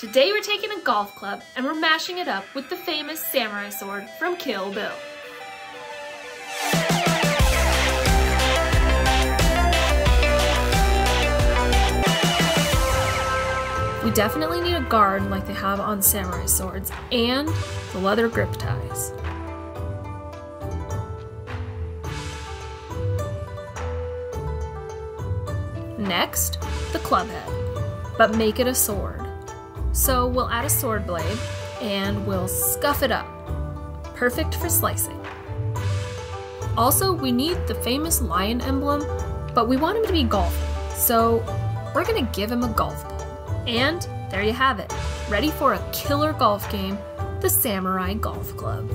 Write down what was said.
Today we're taking a golf club and we're mashing it up with the famous samurai sword from Kill Bill. We definitely need a guard like they have on samurai swords, and the leather grip ties. Next, the club head, but make it a sword. So we'll add a sword blade, and we'll scuff it up. Perfect for slicing. Also, we need the famous lion emblem, but we want him to be golfing, so we're gonna give him a golf ball. And there you have it, ready for a killer golf game, the Samurai Golf Club.